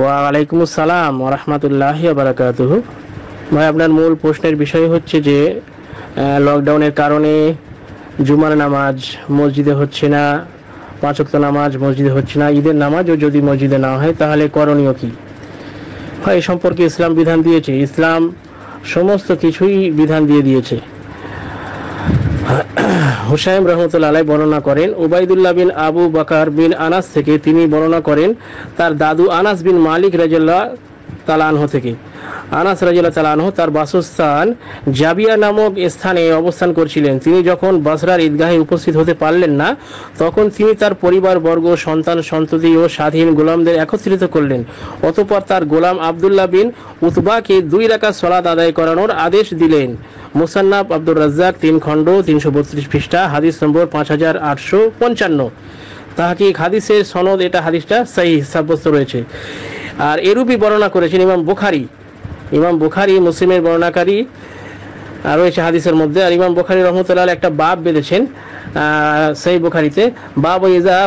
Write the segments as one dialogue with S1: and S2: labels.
S1: ওয়ালাইকুম আসসালাম রহমতুল্লাহ বারাকাতুহ ভাই, আপনার মূল প্রশ্নের বিষয় হচ্ছে যে লকডাউনের কারণে জুমার নামাজ মসজিদে হচ্ছে না পাঁচক্ত নামাজ মসজিদে হচ্ছে না, ঈদের নামাজও যদি মসজিদে না হয়, তাহলে করণীয় কি? হয় এ সম্পর্কে ইসলাম বিধান দিয়েছে। ইসলাম সমস্ত কিছুই বিধান দিয়ে দিয়েছে। হুসাইম রহমতুল্লাহ আলাই বর্ণনা করেন, Ubaidullah bin Abu Bakar bin Anas থেকে তিনি বর্ণনা করেন, তার দাদু আনাস বিন মালিক রাজিল্লাহ তালানহ থেকে। আনাস রাজিল্লাহ তালানহ তার বাসস্থান জাবিয়া নামক স্থানে অবস্থান করছিলেন। তিনি যখন বাসরার ঈদগাহে উপস্থিত হতে পারলেন না, তখন তিনি তার পরিবার বর্গ সন্তান, সন্ততি ও স্বাধীন গোলামদের একত্রিত করলেন। অতঃপর তার গোলাম আবদুল্লাহ বিন উতবাকে দুই রাখা সলাদ আদায় করানোর আদেশ দিলেন। মুসান্নাব আব্দুর রাজ্জাক তিন খণ্ড, তিনশো বত্রিশ পৃষ্ঠা, হাদিস নম্বর পাঁচ হাজার আটশো পঞ্চান্ন। তাহাকিক হাদিসের সনদ, এটা হাদিসটা সেই সাব্যস্ত রয়েছে। আর এরূপই বর্ণনা করেছেন ইমাম বুখারি। ইমাম বুখারি মুসলিমের বর্ণনাকারী রয়েছে হাদিসের মধ্যে। আর ইমাম বুখারি রহমতুল্লাহ একটা বাপ বেঁধেছেন সেই বুখারিতে। বাব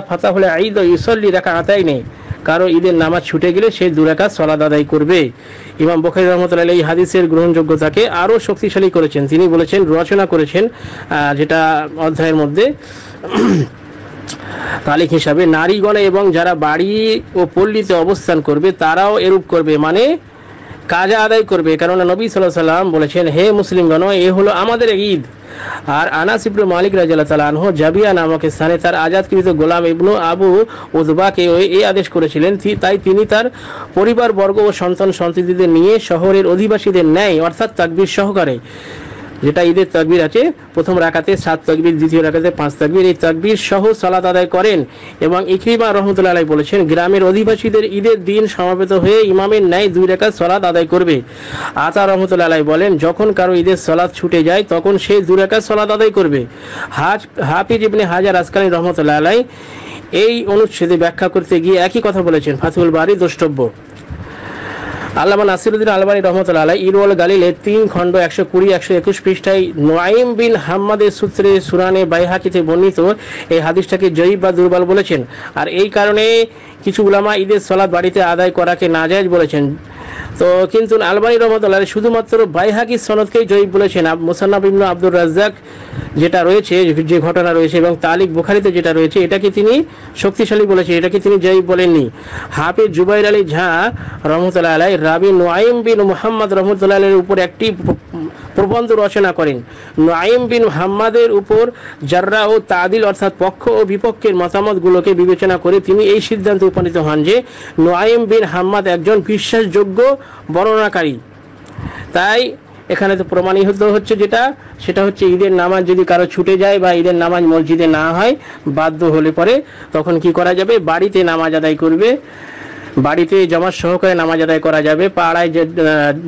S1: ফাতা হলে ঈদ ইসল্লি রাখা আতাই নেই কারও ঈদের নামাজ ছুটে গেলে সে দুরাকাত সলাদ আদায় করবে। ইমাম বখারি রহমতুল্লাহ এই হাদিসের গ্রহণযোগ্যতাকে আরও শক্তিশালী করেছেন। তিনি বলেছেন, রচনা করেছেন যেটা অধ্যায়ের মধ্যে তালিক হিসাবে, নারীগণে এবং যারা বাড়ি ও পল্লীতে অবস্থান করবে, তারাও এরূপ করবে। মানে কাজা আদায় করবে। কেননা নবী সাল্লাহ সাল্লাম বলেছেন, হে মুসলিমগণ, এ হলো আমাদের ঈদ। আর আনাস ইবনু মালিক রাজিয়াল তাআলা আনহু, জাবিয়া নামক স্থানে তার আজাদকৃত গোলাম ইবনু আবু উজবাকে এই আদেশ করেছিলেন তাই তিনি তার পরিবার বর্গ ও সন্তান সন্ততিদের নিয়ে শহরের অধিবাসীদের ন্যায়, অর্থাৎ তাকবীর সহকারে যেটা ঈদের তাকবীর আছে, প্রথম রাকাতে সাত তাকবীর, দ্বিতীয় রাকাতে পাঁচ তাকবীর, এই তাকবীর সহ সালাত আদায় করেন। এবং ইকরিমা রহমতুল্লাহ বলেছেন, গ্রামের অধিবাসীদের ঈদের দিন সমাবেত হয়ে ইমামের ন্যায় দুই রাকাত সালাত আদায় করবে। আতা রহমতুল্লাহ বলেন, যখন কারও ঈদের সলাদ ছুটে যায়, তখন সে দুই রাকাত সালাত আদায় করবে। হাজ, হাফিজ ইবনে হাজার আসকানি রহমতুল্লাহ আলাই এই অনুচ্ছেদে ব্যাখ্যা করতে গিয়ে একই কথা বলেছেন ফাতুল বাড়ি দ্রষ্টব্য। আল্লামা নাসিরুদ্দিন আলবানী রহমতুল্লাহ আলাই ইরুল গালিলে তিন খণ্ড একশো কুড়ি, একশো একুশ পৃষ্ঠায় নোয়াইম বিন হাম্মাদের সূত্রে সুরানে বাইহাকিতে বর্ণিত এই হাদিসটাকে জয়ীব বা দুর্বল বলেছেন। আর এই কারণে কিছু উলামা ঈদের সলাদ বাড়িতে আদায় করাকে নাজায়জ বলেছেন। তো কিন্তু আলবানী রহমতুল্লাহ শুধুমাত্র বাইহাকি সনদকেই জয়ী বলেছেন। মুসান্নাব ইবনু আব্দুর রাজ্জাক যেটা রয়েছে, যে ঘটনা রয়েছে এবং তালিক বুখারিতে যেটা রয়েছে, এটাকে তিনি শক্তিশালী বলেছেন, এটাকে তিনি জয়ী বলেননি। হাফিজ জুবাইর আলী ঝা রহমতুল্লাহ আলাই, রাবি নোয়াইম বিন মোহাম্মদ রহমতুল্লাহ আলের উপর একটি প্রবন্ধ রচনা করেন। নোয়াইম বিন মোহাম্মদের উপর জাররা ও তাদিল অর্থাৎ পক্ষ ও বিপক্ষের মতামতগুলোকে বিবেচনা করে তিনি এই সিদ্ধান্তে উপনীত হন যে নোয়াইম বিন হাম্মাদ একজন বিশ্বাসযোগ্য বর্ণনাকারী। তাই এখানে তো প্রমাণিত হচ্ছে যেটা, সেটা হচ্ছে ঈদের নামাজ যদি কারও ছুটে যায় বা ঈদের নামাজ মসজিদে না হয়, বাধ্য হলে পরে তখন কি করা যাবে? বাড়িতে নামাজ আদায় করবে। বাড়িতে জমাত সহকারে নামাজ আদায় করা যাবে, পাড়ায়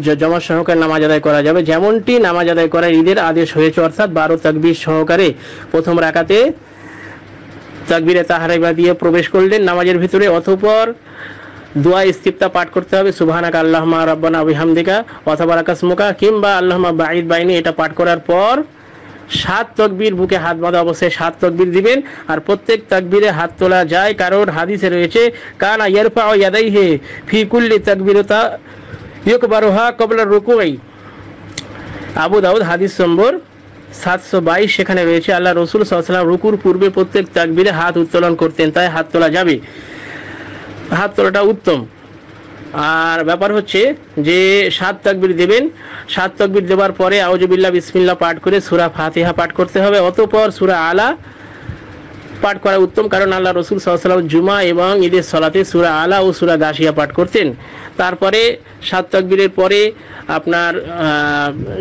S1: যে জমাত সহকারে নামাজ আদায় করা যাবে, যেমনটি নামাজ আদায় করার ঈদের আদেশ হয়েছে, অর্থাৎ বারো তাকবীর সহকারে প্রথম রাকাতে তাকবীরে তাহারিমা দিয়ে প্রবেশ করলেন নামাজের ভিতরে অথপর দোয়া ইস্তিফতা পাঠ করতে হবে, সুবহানাক আল্লাহমা রাব্বানা বিহামদিকা অথবা রাকাসমুকা কিংবা আল্লাহমা বাঈদ বাইনি, এটা পাঠ করার পর সাত তকবীর বুকে হাত বাঁধা অবস্থায় সাত তকবীর দিবেন, আর প্রত্যেক তকবীরে হাত তোলা যায়, কারণ হাদিসে রয়েছে, কানা ইয়ারফা ও ইয়াদাই হে ফি কুল্লি তাকবীরতা ইউকবারুহা কবলা রুকুই। আবু দাউদ হাদিস নম্বর সাতশো বাইশ সেখানে রয়েছে, আল্লাহ রসুল সাল্লাম রুকুর পূর্বে প্রত্যেক তাকবীরে হাত উত্তোলন করতেন, তাই হাত তোলা যাবে। হাত তোলাটা উত্তম। আর ব্যাপার হচ্ছে যে সাত তাকবির দেবেন, সাত তকবির দেওয়ার পরে আউজবিল্লা বিসমিল্লা পাঠ করে সুরা ফাতিহা পাঠ করতে হবে, অতঃপর সুরা আলা পাঠ করা উত্তম, কারণ আল্লাহ রসুল সাল্লাম জুমা এবং ঈদের সলাতে সুরা আলা ও সুরা গাছিয়া পাঠ করতেন। তারপরে সাত তাকবীরের পরে আপনার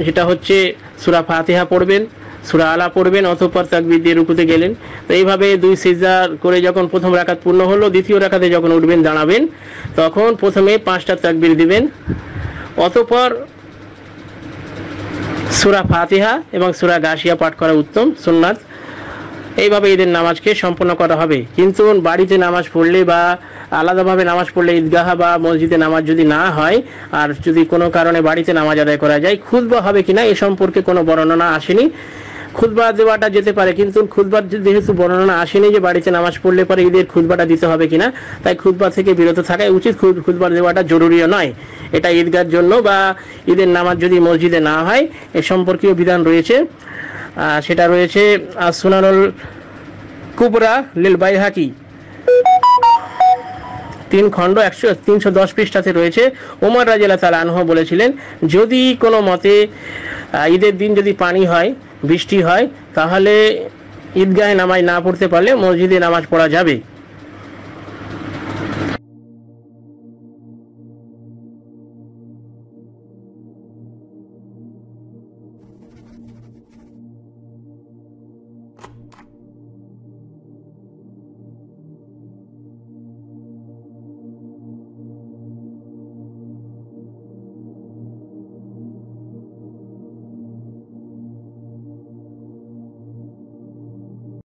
S1: যেটা হচ্ছে সুরা ফাতিহা পড়বেন সুরা আলা পড়বেন অতঃপর তাকবির দিয়ে রুকুতে গেলেন। তো এইভাবে দুই সিজা করে যখন প্রথম রাকাত পূর্ণ হলো, দ্বিতীয় রাকাতে যখন উঠবেন, দাঁড়াবেন, তখন প্রথমে পাঁচটা তাকবির দিবেন। অতঃপর সুরা ফাতিহা এবং সুরা গাছিয়া পাঠ করা উত্তম সুন্নাত। এইভাবে ঈদের নামাজকে সম্পন্ন করা হবে। কিন্তু বাড়িতে নামাজ পড়লে বা আলাদাভাবে নামাজ পড়লে ঈদগাহ বা মসজিদে নামাজ যদি না হয়, আর যদি কোনো কারণে বাড়িতে নামাজ আদায় করা যায় খুদবা হবে কিনা এ সম্পর্কে কোনো বর্ণনা আসেনি। খুদবা দেওয়াটা যেতে পারে, কিন্তু খুদবার যেহেতু বর্ণনা আসেনি যে বাড়িতে নামাজ পড়লে পরে ঈদের খুদবাটা দিতে হবে কিনা, তাই খুদবা থেকে বিরত থাকাই উচিত। খুদ- খুদবার দেওয়াটা জরুরিও নয়। এটা ঈদগার জন্য বা ঈদের নামাজ যদি মসজিদে না হয়, এ সম্পর্কীয় বিধান রয়েছে। সেটা রয়েছে সুনানুল কুবরা লিল বাইহাকি। তিন খণ্ড একশো, তিনশো দশ পৃষ্ঠাতে রয়েছে। ওমর রাজিয়াল্লাহ তালা আনহ বলেছিলেন, যদি কোনো মতে ঈদের দিন যদি পানি হয় বৃষ্টি হয় তাহলে ঈদগাহে নামাজ না পড়তে পারলে মসজিদে নামাজ পড়া যাবে।